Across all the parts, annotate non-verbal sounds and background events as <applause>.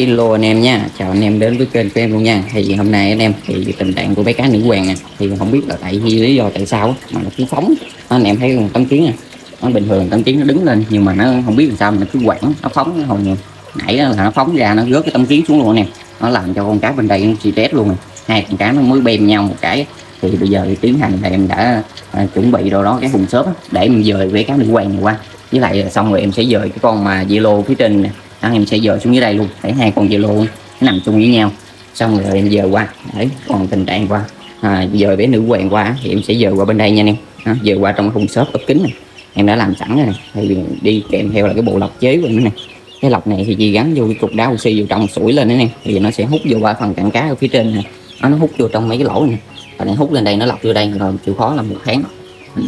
Hello anh em nha, chào anh em đến với kênh của em luôn nha. Thì hôm nay anh em thì tình trạng của bé cá nữ hoàng nè Thì không biết là tại vì lý do tại sao mà nó cứ phóng. Anh em thấy con tấm kiến nè Nó bình thường tấm kiến nó đứng lên nhưng mà nó không biết làm sao nó cứ quẳng nó phóng nó hồng Nãy là nó phóng ra nó rớt cái tấm kiến xuống luôn nè. Nó làm cho con cá bên đây nó chi tét luôn nè. Hai con cá nó mới bem nhau một cái. Thì bây giờ thì tiến hành là em đã à, chuẩn bị đồ đó cái hùng xốp để em dời bé cá nữ hoàng này qua. Với lại xong rồi em sẽ dời cái con mà zalo phía trên nè đó, em sẽ dời xuống dưới đây luôn. Để hai con zalo nó nằm chung với nhau. Xong rồi em dời qua. Đấy còn tình trạng qua. À, dời bé nữ hoàng qua thì em sẽ dời qua bên đây nha anh em. Đó, dời qua trong khung xốp ốp kính này. Em đã làm sẵn rồi này. Thì đi kèm theo là cái bộ lọc chế của em này. Cái lọc này thì chỉ gắn vô cái cục đá oxy vô trong sủi lên đấy nè. Thì nó sẽ hút vô qua phần cản cá ở phía trên này. Nó, nó hút vô trong mấy cái lỗ này. Và nó hút lên đây nó lọc vô đây. Rồi chịu khó là một tháng.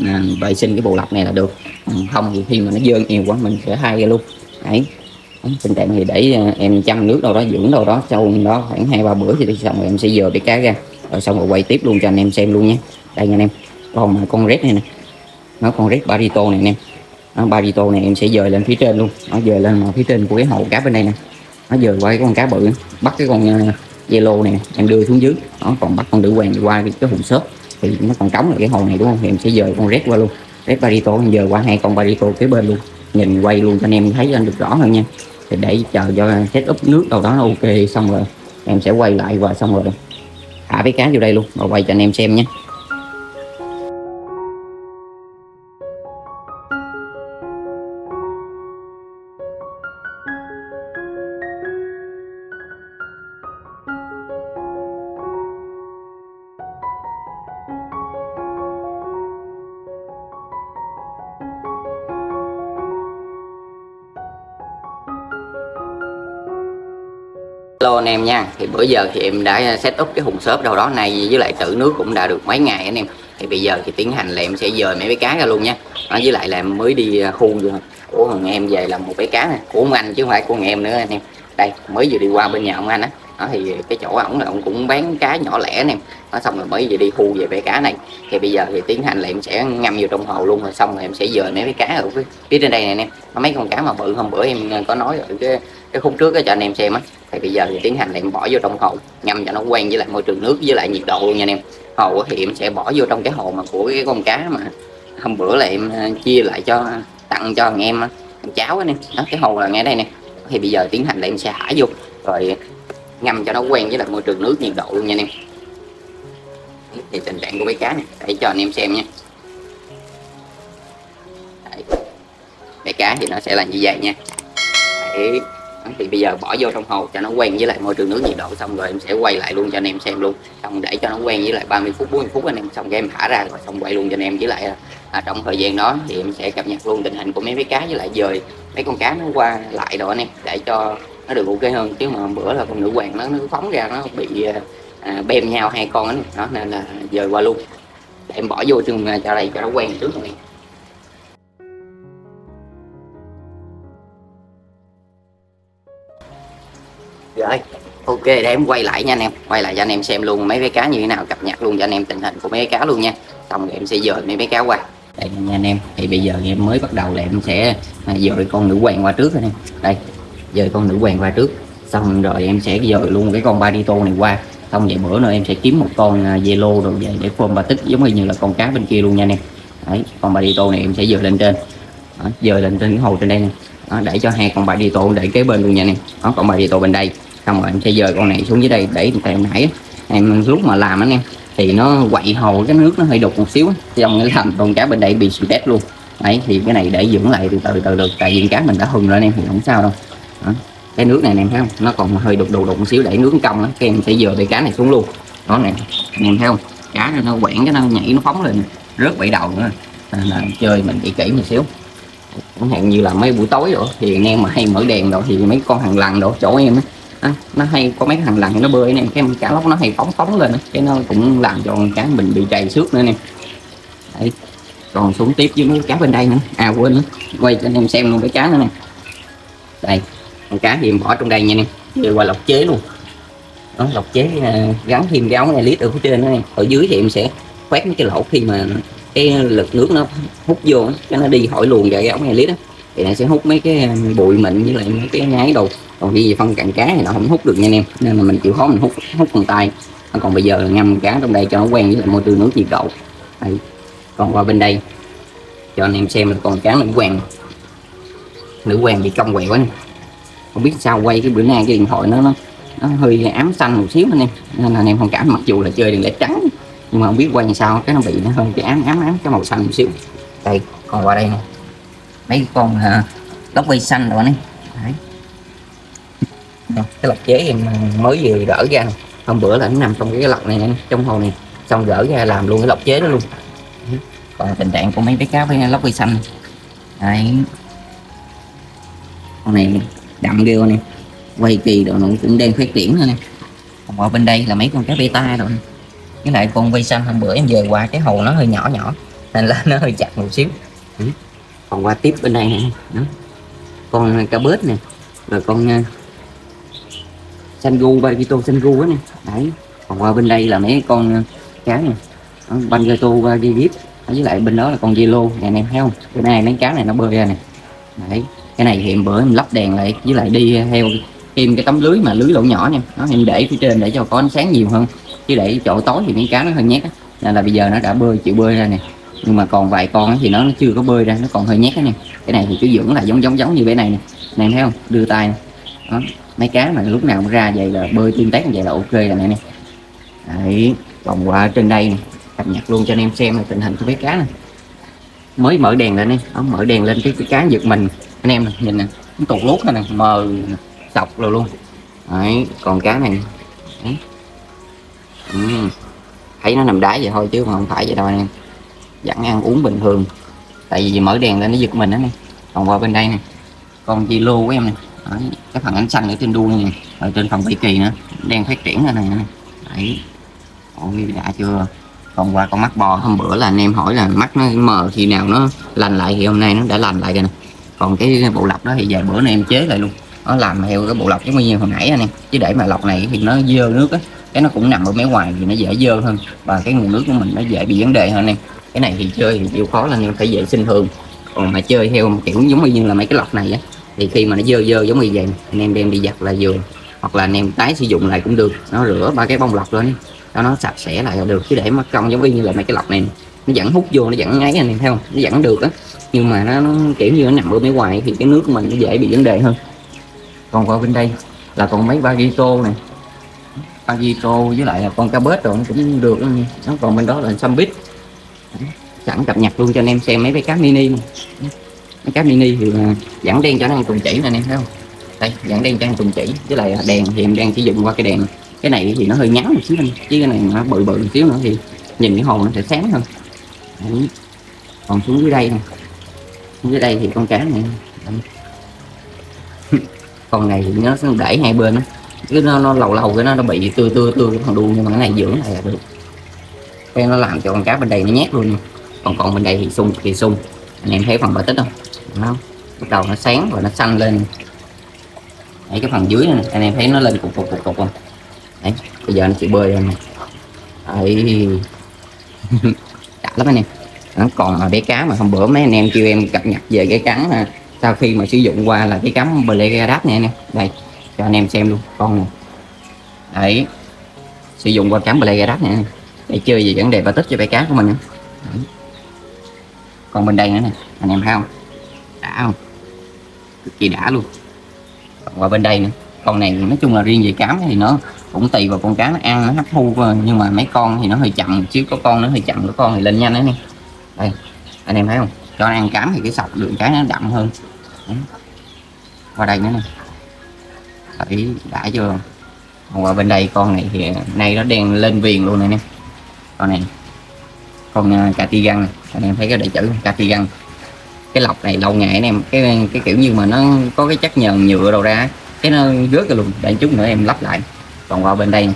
À, vệ sinh cái bộ lọc này là được. Ừ, không thì khi mà nó dơ nhiều quá mình sẽ hai ra luôn. Đấy tình trạng thì để ờ, em chăm nước đâu đó dưỡng đâu đó sau đó khoảng hai ba bữa thì xong rồi em sẽ dời cái cá ra. Rồi xong rồi quay tiếp luôn cho anh em xem luôn nhé. Đây nha anh em còn mà con rết này nè. Nó con rết barito này anh em. Nó barito này em sẽ dời lên phía trên luôn. Nó dời lên phía trên của cái hồ cá bên đây nè. Nó dời qua cái con cá bự bắt cái con ờ, yellow này em đưa xuống dưới. Nó còn bắt con nữ hoàng qua cái, hồn hùng xốp. Thì nó còn trống lại cái hồ này đúng không? Thì em sẽ dời con rết qua luôn. Rết barito em dời qua hai con barito kế bên luôn. Nhìn quay luôn cho anh em thấy anh được rõ hơn nha thì để chờ cho set up nước đâu đó nó ok, xong rồi em sẽ quay lại và xong rồi thả cái cá vô đây luôn và quay cho anh em xem nhé. Hello anh em nha. Thì bữa giờ thì em đã set up cái hùng xốp đâu đó này với lại tự nước cũng đã được mấy ngày anh em. Thì bây giờ thì tiến hành là em sẽ dời mấy cái cá ra luôn nha. Nó với lại là em mới đi à, khu à, của thằng em về làm một cái cá này của ông anh chứ không phải của thằng em nữa anh em. Đây mới vừa đi qua bên nhà ông anh á. Đó thì cái chỗ ổng là ông cũng bán cá nhỏ lẻ anh em. Nó xong rồi mới vừa đi khu về bé cá này. Thì bây giờ thì tiến hành là em sẽ ngâm vô trong hồ luôn rồi xong rồi em sẽ dời mấy cái cá ở phía, trên đây này anh em. Mấy con cá mà bự hôm bữa em có nói ở cái cái khúc trước cho anh em xem á thì bây giờ thì tiến hành là em bỏ vô trong hồ, ngâm cho nó quen với lại môi trường nước với lại nhiệt độ luôn nha anh em. Hồ thì em sẽ bỏ vô trong cái hồ mà của cái con cá mà hôm bữa là em ờ, chia lại cho, tặng cho anh em ờ, cháu anh em. Đó, cái hồ là ngay đây nè. Thì bây giờ tiến hành là em sẽ thả vô, rồi ngâm cho nó quen với lại môi trường nước nhiệt độ luôn nha anh em. Thì tình trạng của bé cá này, để cho anh em xem nha. Đấy. bé cá thì nó sẽ là như vậy nha. Đấy thì bây giờ bỏ vô trong hồ cho nó quen với lại môi trường nước nhiệt độ xong rồi em sẽ quay lại luôn cho anh em xem luôn. Xong để cho nó quen với lại 30 phút 40 phút anh em xong cái em thả ra rồi xong quay luôn cho anh em. Với lại à, trong thời gian đó thì em sẽ cập nhật luôn tình hình của mấy cái cá với lại dời mấy con cá nó qua lại rồi anh em để cho nó được ok hơn. Chứ mà bữa là con nữ hoàng nó nó phóng ra nó bị à, bem nhau hai con đó, đó nên là dời qua luôn. Để em bỏ vô trường à, cho đây cho nó quen trước rồi Dạ. rồi ok để em quay lại nha anh em. Quay lại cho anh em xem luôn mấy cái cá như thế nào cập nhật luôn cho anh em tình hình của mấy cái cá luôn nha. Xong rồi em sẽ dời mấy cái cá qua. Đây nha anh em. Thì bây giờ em mới bắt đầu là em sẽ à, dời con nữ hoàng qua trước anh em. Đây dời con nữ hoàng qua trước. Xong rồi em sẽ dời luôn cái con barito này qua. Xong vậy bữa nữa em sẽ kiếm một con à, yellow rồi về để phôm và tích giống như là con cá bên kia luôn nha anh em. Đấy con barito này em sẽ dời lên trên. Đó, dời lên trên cái hồ trên đây nè đó, để cho hai con barito để kế bên luôn nha anh em. Đó con barito bên đây xong rồi em sẽ dời con này xuống dưới đây để tại nãy. Em lúc mà làm anh em thì nó quậy hồ cái nước nó hơi đục một xíu xong cái làm con cá bên đây bị sự đét luôn. Đấy, thì cái này để dưỡng lại từ từ từ được tại vì cá mình đã hừng rồi anh em thì không sao đâu. Đó. cái nước này anh em thấy không? Nó còn hơi đục đục đục một xíu để nước cong đó cái em sẽ dời cái cá này xuống luôn. Đó này anh em thấy không? Cá nó quẹn cái nó nhảy, nó phóng lên, rớt bậy đầu nữa. Nên là chơi mình bị kỹ một xíu. Chẳng hạn như là mấy buổi tối rồi, thì anh em mà hay mở đèn rồi thì mấy con hàng lần đồ chỗ em á à, nó hay có mấy thằng lặn nó bơi nè cái cá lóc nó hay phóng phóng lên cái nó cũng làm cho con cá mình bị trầy xước nữa nè. Đấy. còn xuống tiếp với mấy cá bên đây nữa. À quên nữa quay cho anh em xem luôn cái cá nữa nè. Đây con cá thì em bỏ trong đây nha nè rồi qua lọc chế luôn. Đó lọc chế ờ, gắn thêm cái ống này lít ở phía trên nữa nè. Ở dưới thì em sẽ khoét mấy cái lỗ khi mà cái lực nước nó hút vô cái nó đi hỏi luồn vào cái ống này lít đó thì nó sẽ hút mấy cái à, bụi mịn với lại mấy cái nhái đồ. Còn khi phân cạn cá thì nó không hút được nha anh em. Nên là mình chịu khó mình hút hút bằng tay. Còn bây giờ ngâm cá trong đây cho nó quen với lại môi trường nước nhiệt độ. Đây. còn qua bên đây cho anh em xem là con cá nữ hoàng nữ hoàng bị cong quẹo quá nè. Không biết sao quay cái bữa nay cái điện thoại nó nó, nó hơi ám xanh một xíu anh em. Nên là anh em không cảm mặc dù là chơi đèn led trắng. Nhưng mà không biết quay làm sao cái nó bị nó hơi cái ám ám ám cái màu xanh một xíu. Đây còn qua đây nè mấy con à, lóc vây xanh rồi nè. Đấy. Cái lọc chế em mới vừa đỡ ra. Hôm bữa là nó nằm trong cái lọc này nè trong hồ này. Xong gỡ ra làm luôn cái lọc chế đó luôn. Còn tình trạng của mấy bé cá với lóc vây xanh. Đấy. Con này đậm ghê nè quay kỳ rồi nó cũng đang phát triển nữa nè. Còn ở bên đây là mấy con cá beta rồi với lại con vây xanh hôm bữa em về qua cái hồ nó hơi nhỏ nhỏ nên là <laughs> nó hơi chặt một xíu còn qua tiếp bên đây nè đó. con ờ, cá bớt nè. Rồi con uh, sangu bagito sangu á nè. Đấy. Còn qua bên đây là mấy con uh, cá nè. Bangato bagivip với lại bên đó là con yellow. Nè anh em thấy không? Bên này mấy cá này nó bơi ra nè. Đấy. Cái này thì bữa em lắp đèn lại với lại đi theo thêm cái tấm lưới mà lưới lỗ nhỏ nha nó em để phía trên để cho có ánh sáng nhiều hơn. Chứ để chỗ tối thì mấy cá nó hơi nhét. á. Nên là bây giờ nó đã bơi chịu bơi ra nè nhưng mà còn vài con thì nó, nó chưa có bơi ra nó còn hơi nhét nè cái này thì chú dưỡng là giống giống giống như bé này nè. Này thấy không? Đưa tay đó mấy cá mà lúc nào ra vậy là bơi tương tác như vậy là ok là này nè. Đấy vòng qua trên đây nè. Cập nhật luôn cho anh em xem là tình hình của mấy cá này mới mở đèn lên đi. Đó, mở đèn lên cái, cái cá giật mình. Anh em nhìn nè. Nó tụt lút nè mờ sọc rồi luôn. Đấy còn cá này. Đấy. Ừ. thấy nó nằm đáy vậy thôi chứ mà không phải vậy đâu anh em vẫn ăn uống bình thường. Tại vì mở đèn lên nó giật mình đó nè. Còn qua bên đây nè, con chi lô của em nè. Cái phần ánh xanh ở trên đuôi này, ở trên phần bị kỳ nữa đang phát triển ra này đấy. Ôi đã chưa? Còn qua con mắt bò, hôm bữa là anh em hỏi là mắt nó mờ khi nào nó lành lại thì hôm nay nó đã lành lại rồi nè. Còn cái bộ lọc đó thì vài bữa nay em chế lại luôn. Nó làm theo cái bộ lọc giống như hồi nãy anh em chứ để mà lọc này thì nó dơ nước á, cái nó cũng nằm ở mấy ngoài thì nó dễ dơ hơn. Và cái nguồn nước của mình nó dễ bị vấn đề hơn anh em cái này thì chơi thì chịu khó là anh em phải vệ sinh thường. Còn mà chơi theo kiểu giống như là mấy cái lọc này á thì khi mà nó dơ dơ giống như vậy anh em đem đi giặt là vừa. Hoặc là anh em tái sử dụng lại cũng được nó rửa ba cái bông lọc lên cho nó sạch sẽ lại là được. Chứ để mất công giống như là mấy cái lọc này nó vẫn hút vô nó vẫn ấy anh em thấy không? Nó vẫn được á. Nhưng mà nó, nó kiểu như nó nằm ở mấy ngoài thì cái nước của mình nó dễ bị vấn đề hơn. Còn qua bên đây là còn mấy bagito này. Bagito với lại là con cá bớt rồi cũng được nó còn bên đó là xăm bít. Dạ, sẵn cập nhật luôn cho anh em xem mấy cái cá mini này. mấy cá mini thì à, dẫn đen cho nó ăn trùng chỉ nè anh em thấy không đây dẫn đen cho ăn trùng chỉ với lại à, đèn thì em đang sử dụng qua cái đèn cái này thì nó hơi ngắn một xíu anh chứ cái này nó bự bự một xíu nữa thì nhìn cái hồ nó sẽ sáng hơn Đấy. còn xuống dưới đây nè xuống dưới đây thì con cá này <laughs> con này thì nó để hai bên đó. cái nó, nó lầu lầu cái nó nó bị tươi tươi tươi còn đuôi nhưng mà cái này dưỡng này là được cái nó làm cho con cá bên đây nó nhét luôn còn còn bên đây thì sung thì sung. Anh em thấy phần bờ tích không? Nó bắt đầu nó sáng và nó xanh lên. Đấy, cái phần dưới này anh em thấy nó lên cục cục cục cục không? Đấy bây giờ nó chị bơi rồi này. Đấy. <laughs> Đã lắm anh em. Nó còn mà bé cá mà hôm bữa mấy anh em kêu em cập nhật về cái cắn à, sau khi mà sử dụng qua là cái cắm Blegadat này anh em. Đây cho anh em xem luôn con này. Đấy. Sử dụng qua cắm Blegadat này để chơi gì vấn đề và tích cho bé cá của mình đấy. còn bên đây nữa nè, anh em thấy không? Đã không? Cực kỳ đã luôn. Còn qua bên đây nữa, con này nói chung là riêng về cám thì nó cũng tùy vào con cá nó ăn, nó hấp thu nhưng mà mấy con thì nó hơi chậm, chứ có con nó hơi chậm, có con thì lên nhanh đấy nè đây, anh em thấy không? Cho ăn cám thì cái sọc đường cái nó đậm hơn. Đấy. qua đây nữa nè. Thấy đã chưa? Còn qua bên đây con này thì nay nó đang lên viền luôn này nè con này. Con uh, cà ti găng anh em thấy cái đại chữ cà ti găng. Cái lọc này lâu ngày anh em cái cái kiểu như mà nó có cái chất nhờn nhựa đầu ra cái nó rớt rồi luôn để chút nữa em lắp lại. Còn qua bên đây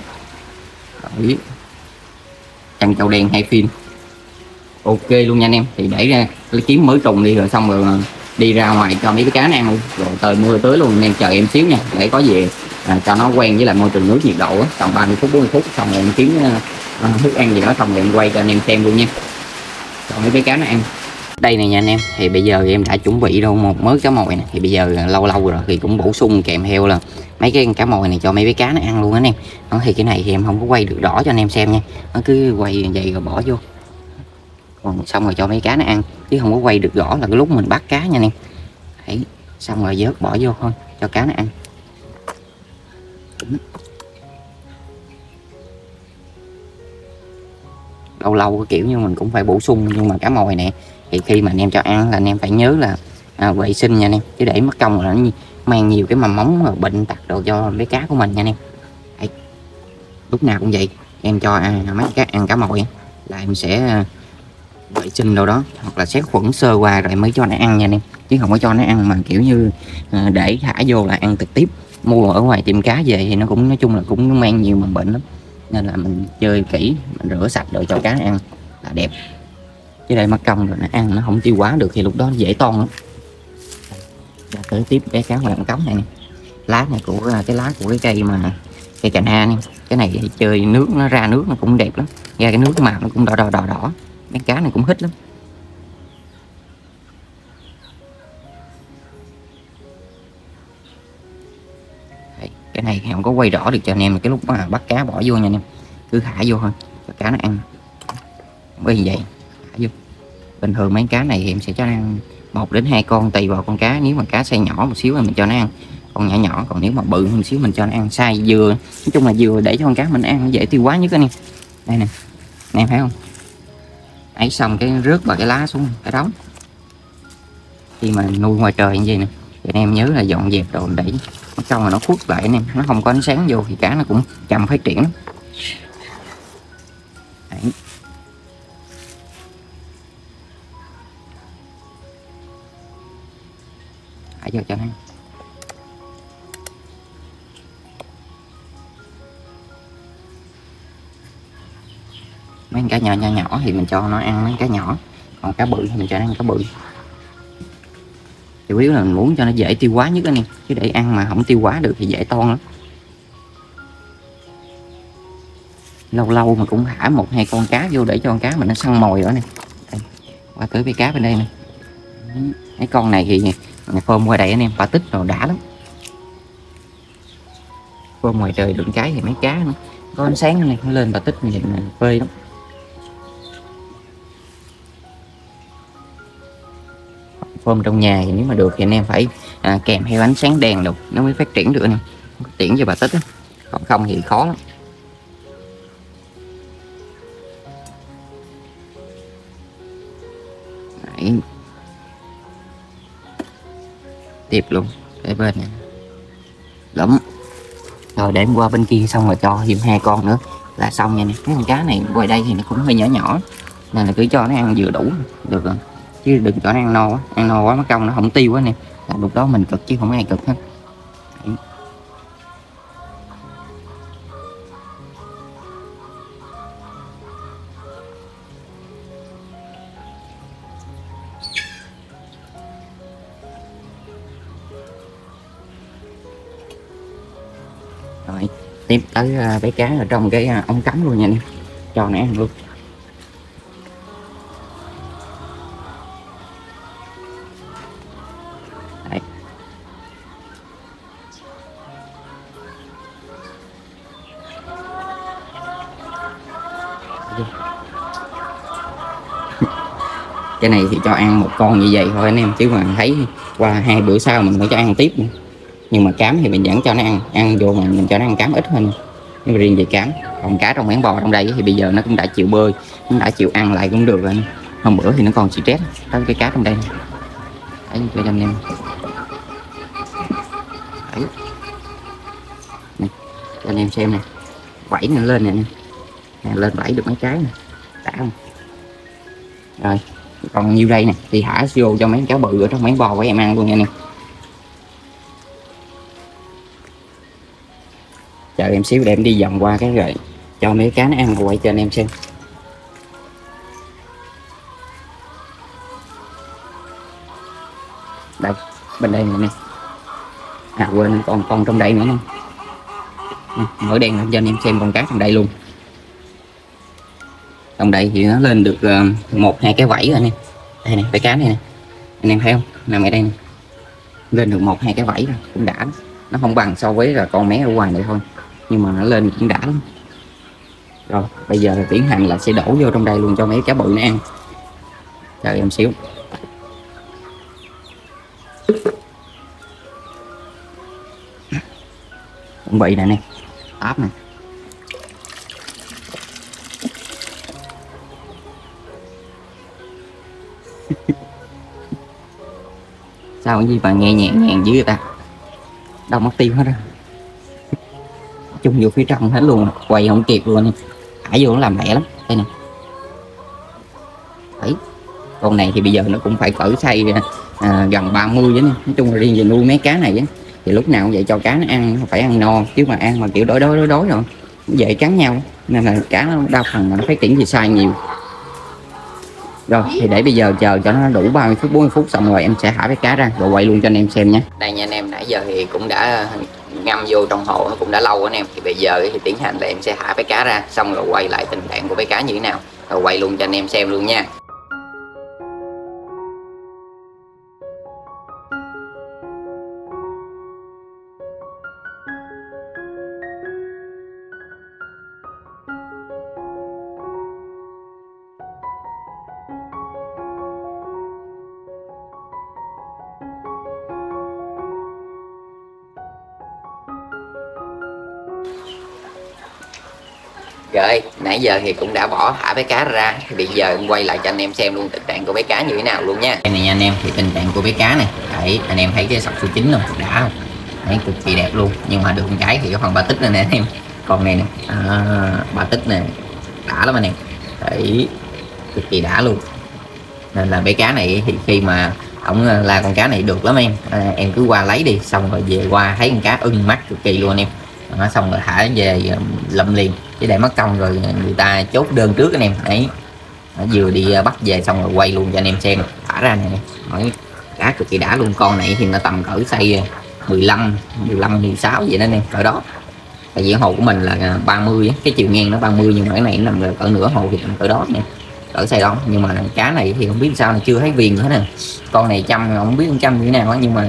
Đấy. chăn trâu đen hay phim. Ok luôn nha anh em. Thì để ra lấy kiếm mới trùng đi rồi xong rồi à, đi ra ngoài cho mấy cái cá ăn luôn. Rồi trời mưa tới luôn anh em chờ em xíu nha. Để có gì à, cho nó quen với lại môi trường nước nhiệt độ tầm 30 phút 40 phút xong rồi em kiếm à, thức ăn gì đó xong rồi em quay cho anh em xem luôn nha. Còn mấy cái cá nó ăn. Đây này nha anh em. Thì bây giờ em đã chuẩn bị đâu một mớ cá mồi này thì bây giờ lâu lâu rồi thì cũng bổ sung kèm theo là mấy cái cá mồi này cho mấy bé cá nó ăn luôn anh em. Đó, thì cái này thì em không có quay được rõ cho anh em xem nha. Nó cứ quay vậy rồi bỏ vô. Còn xong rồi cho mấy cá nó ăn chứ không có quay được rõ là cái lúc mình bắt cá nha anh em. Đấy, xong rồi vớt bỏ vô thôi cho cá nó ăn. Lâu lâu cái kiểu như mình cũng phải bổ sung nhưng mà cá mồi nè. Thì khi mà anh em cho ăn là anh em phải nhớ là à, vệ sinh nha anh em. Chứ để mất công là nó mang nhiều cái mầm móng bệnh tật đồ cho mấy cá của mình nha anh em. Đấy. lúc nào cũng vậy em cho à, mấy cá ăn cá mồi là em sẽ à, vệ sinh đâu đó hoặc là xét khuẩn sơ qua rồi mới cho nó ăn nha anh em. Chứ không có cho nó ăn mà kiểu như à, để thả vô là ăn trực tiếp. Mua ở ngoài tiệm cá về thì nó cũng nói chung là cũng mang nhiều mầm bệnh lắm nên là mình chơi kỹ, mình rửa sạch rồi cho cá ăn là đẹp. Chứ đây mắc công rồi nó ăn nó không tiêu hóa được thì lúc đó dễ toan lắm. Và tới tiếp bé cá hoàng cống này. Lá này của à, cái lá của cái cây mà, cây cành ha nè cái này thì chơi nước nó ra nước nó cũng đẹp lắm. Ra cái nước màu nó cũng đỏ đỏ đỏ đỏ. Mấy cá này cũng hít lắm. Cái này không có quay rõ được cho anh em cái lúc mà bắt cá bỏ vô nha anh em. Cứ thả vô thôi cho cá nó ăn. Bởi vậy thả vô. Bình thường mấy cá này thì em sẽ cho nó ăn một đến hai con, tùy vào con cá. Nếu mà cá size nhỏ một xíu thì mình cho nó ăn. Con nhỏ nhỏ, còn nếu mà bự hơn một xíu mình cho nó ăn. Size dừa nói chung là dừa để cho con cá mình ăn, dễ tiêu hóa nhất anh em. Đây nè, anh em thấy không? Ấy xong cái rớt vào cái lá xuống, cái đóng khi mà nuôi ngoài trời như vậy nè, thì anh em nhớ là dọn dẹp đồ để nó trong mà nó khuất lại anh em? Nó không có ánh sáng vô thì cá nó cũng chậm phát triển lắm. Đấy. Hãy vô cho nó. Mấy cá nhỏ nhỏ nhỏ thì mình cho nó ăn, mấy cá nhỏ. Còn cá bự thì mình cho nó ăn cá bự chủ yếu là mình muốn cho nó dễ tiêu hóa nhất anh em. Chứ để ăn mà không tiêu hóa được thì dễ toan lắm. Lâu lâu mà cũng thả một, hai con cá vô để cho con cá mình nó săn mồi nữa nè qua tới với cá bên đây nè mấy con này thì phơm qua đây anh em, ba tích rồi đã lắm. Phơm ngoài trời đựng cái thì mấy cá nữa. Có ánh sáng này, nó lên ba tích nhìn phê lắm. Form trong nhà thì nếu mà được thì anh em phải à, kèm theo ánh sáng đèn được nó mới phát triển được nè tiễn cho bà tích á. còn không thì khó lắm. Đấy. tiếp luôn để bên này. Lắm rồi để em qua bên kia xong rồi cho thêm hai con nữa là xong nha nè. Cái con cá này ngoài đây thì nó cũng hơi nhỏ nhỏ nên là cứ cho nó ăn vừa đủ được rồi chứ đừng cho nó ăn no quá. Ăn no quá mất công nó không tiêu quá nè. Là lúc đó mình cực chứ không ai cực hết. Đấy. rồi, tiếp tới à, bé cá ở trong cái à, ống cắm luôn nha anh em. Cho nó ăn luôn. Cái này thì cho ăn một con như vậy thôi anh em, chứ mà thấy qua hai bữa sau mình phải cho ăn tiếp nữa. Nhưng mà cám thì mình vẫn cho nó ăn ăn vô mà mình cho nó ăn cám ít hơn nhưng mà riêng về cám, còn cá trong mén bò trong đây thì bây giờ nó cũng đã chịu bơi nó đã chịu ăn lại cũng được rồi hôm bữa thì nó còn stress đó cái cá trong đây đấy, cho anh em. Đấy. Cho anh em xem nè. Quẩy nó lên nè nè lên vảy được mấy cái nè. Đã không? Rồi còn nhiêu đây nè. Thì thả vô cho mấy cá bự ở trong mấy bò của em ăn luôn nha nè. chờ em xíu để em đi vòng qua cái rồi cho mấy cá nó ăn rồi quay cho anh em xem. Đây bên đây này nè. À quên còn con trong đây nữa nè. Nè, mở đèn lên cho anh em xem con cá trong đây luôn trong đây thì nó lên được ờ, một, hai cái vảy rồi nè. Em đây nè cái cá này nè. Anh em thấy không? Nằm ở đây này. lên được một, hai cái vảy rồi, cũng đã. Nó không bằng so với là con mé ở ngoài này thôi, nhưng mà nó lên cũng đã lắm. Rồi, bây giờ tiến hành là sẽ đổ vô trong đây luôn cho mấy cá bự nó ăn. Chờ em xíu. Chuẩn bị nè nè, áp nè. Sao cái gì mà nghe nhẹ nhàng dữ vậy ta? Đau mất tiêu hết rồi chung vô phía trong hết luôn quay không kịp luôn. Nè thả vô nó làm lẹ lắm. Đây nè. Đấy. Con này thì bây giờ nó cũng phải cỡ xây à, gần 30 với nè. Nói chung là riêng về nuôi mấy cá này á thì lúc nào cũng vậy cho cá nó ăn phải ăn no. Chứ mà ăn mà kiểu đói đói đói đói rồi dễ cắn nhau. Nên là cá nó đa phần là nó phát triển gì sai nhiều rồi, thì để bây giờ chờ cho nó đủ 30 phút 40 phút xong rồi em sẽ thả cái cá ra rồi quay luôn cho anh em xem nhé. Đây nha anh em, nãy giờ thì cũng đã ngâm vô trong hồ, nó cũng đã lâu anh em. Thì bây giờ thì tiến hành là em sẽ thả cái cá ra, xong rồi quay lại tình trạng của cái cá như thế nào. Rồi quay luôn cho anh em xem luôn nha. Rồi, nãy giờ thì cũng đã bỏ thả bé cá ra thì bây giờ em quay lại cho anh em xem luôn tình trạng của bé cá như thế nào luôn nha. Đây này nha anh em thì tình trạng của bé cá này. Đấy, anh em thấy cái sọc số chín không? Đã không? Đấy, cực kỳ đẹp luôn. Nhưng mà được con cái thì cái phần ba tích này nè anh em. Còn này nè, à, ba tích nè. Đã lắm anh em. Đấy, cực kỳ đã luôn. Nên là bé cá này thì khi mà ổng ờ, là con cá này được lắm em à, em cứ qua lấy đi xong rồi về qua thấy con cá ưng mắt cực kỳ luôn anh em à, xong rồi thả về ờ, lâm liền chứ để mất công rồi người ta chốt đơn trước anh em. Đấy. Nó vừa đi à, bắt về xong rồi quay luôn cho anh em xem. Thả ra này hỏi cá cực kỳ đã luôn. Con này thì nó tầm cỡ xây 15 15 16 vậy đó anh em cỡ đó. Tại vì hồ của mình là à, 30 cái chiều ngang nó 30 nhưng mà cái này nó nằm cỡ nửa hồ thì nằm cỡ đó nè. Cỡ xây đó. Nhưng mà cá này thì không biết sao là chưa thấy viền nữa nè. Con này chăm không biết con trăm như thế nào đó, nhưng mà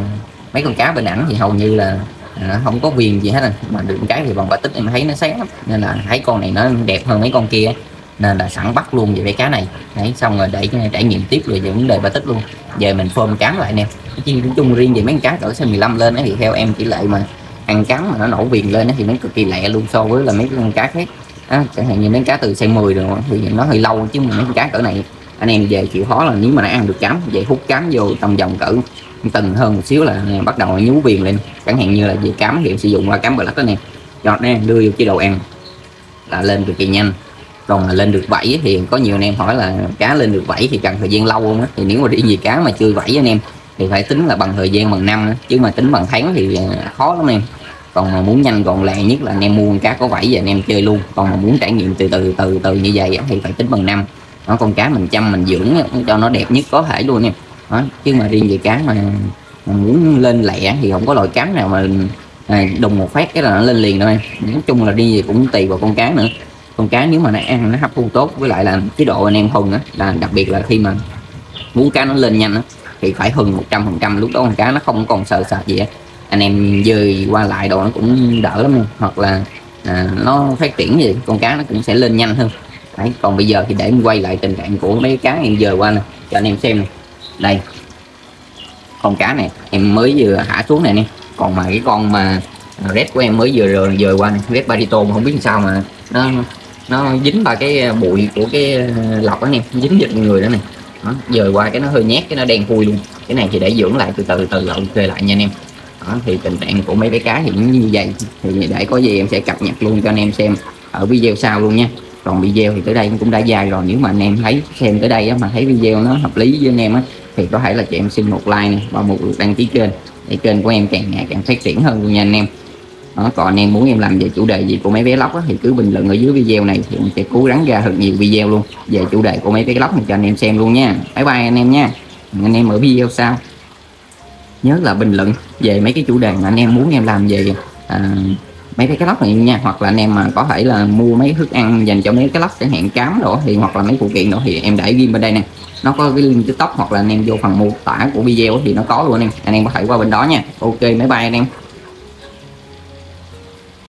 mấy con cá bên ảnh thì hầu như là nó không có viền gì hết rồi mà được cái thì bằng ba tích em thấy nó sáng lắm. Nên là thấy con này nó đẹp hơn mấy con kia. Nên là sẵn bắt luôn về cái cá này. Đấy xong rồi để trải nghiệm tiếp rồi về vấn đề ba tích luôn. Về mình phơm cán lại nè. Chứ nói chung riêng về mấy con cá cỡ size 15 lên thì theo em tỷ lệ mà ăn cắn mà nó nổ viền lên thì nó cực kỳ lẹ luôn so với là mấy con cá khác. À, chẳng hạn như mấy cá từ size 10 rồi thì nó hơi lâu chứ mà mấy con cá cỡ này anh em về chịu khó là nếu mà đã ăn được cám vậy hút cám vô tầm vòng cỡ từng hơn một xíu là bắt đầu nhú viền lên. Chẳng hạn như là về cám thì em sử dụng qua cám black đó nè. Cho nó đưa vô chế độ ăn là lên cực kỳ nhanh. Còn là lên được vảy thì có nhiều anh em hỏi là cá lên được vảy thì cần thời gian lâu không á? Thì nếu mà đi về cá mà chưa vảy anh em thì phải tính là bằng thời gian bằng năm chứ mà tính bằng tháng thì à, khó lắm em. Còn mà muốn nhanh gọn lẹ nhất là anh em mua con cá có vảy và anh em chơi luôn. Còn mà muốn trải nghiệm từ từ từ từ như vậy thì phải tính bằng năm đó, con cá mình chăm mình dưỡng cho nó đẹp nhất có thể luôn em. Đó. chứ mà riêng về cá mà, mà muốn lên lẹ thì không có loại cá nào mà à, đùng một phát cái là nó lên liền đâu em. Nói chung là đi về cũng tùy vào con cá nữa. Con cá nếu mà nó ăn nó hấp thu tốt với lại là chế độ anh em hừng á là đặc biệt là khi mà muốn cá nó lên nhanh á thì phải hừng một trăm phần trăm. Lúc đó con cá nó không còn sợ sệt gì á. Anh em dời qua lại đồ nó cũng đỡ lắm hoặc là à, nó phát triển gì con cá nó cũng sẽ lên nhanh hơn. Đấy, còn bây giờ thì để em quay lại tình trạng của mấy cá em dời qua nè cho anh em xem này đây con cá này em mới vừa hạ xuống này nè. Còn mà cái con mà red của em mới vừa rồi dời qua này red barito mà không biết sao mà nó nó dính vào cái bụi của cái ờ, lọc đó nè dính dịch người đó này đó, dời qua cái nó hơi nhét cái nó đen thui luôn. Cái này thì để dưỡng lại từ từ từ lại ok lại nha anh em. Đó, thì tình trạng của mấy bé cá thì như vậy. Thì để có gì em sẽ cập nhật luôn cho anh em xem ở video sau luôn nha còn video thì tới đây cũng đã dài rồi. Nếu mà anh em thấy xem tới đây á, mà thấy video nó hợp lý với anh em á thì có thể là chị em xin một like này và một lượt đăng ký kênh để kênh của em càng ngày càng phát triển hơn luôn nha anh em. Đó, còn anh em muốn em làm về chủ đề gì của mấy bé lóc á, thì cứ bình luận ở dưới video này thì mình sẽ cố gắng ra thật nhiều video luôn về chủ đề của mấy bé lóc này cho anh em xem luôn nha. Bye bye anh em nha. Anh em ở video sau. Nhớ là bình luận về mấy cái chủ đề mà anh em muốn em làm về à, mấy cái cá lóc này nha. Hoặc là anh em mà có thể là mua mấy thức ăn dành cho mấy cái lóc chẳng hạn, cám đó thì, hoặc là mấy phụ kiện đó thì em để ghi bên đây nè. Nó có cái link tiktok hoặc là anh em vô phần mô tả của video thì nó có luôn anh em. Anh em có thể qua bên đó nha. Ok máy bay anh em.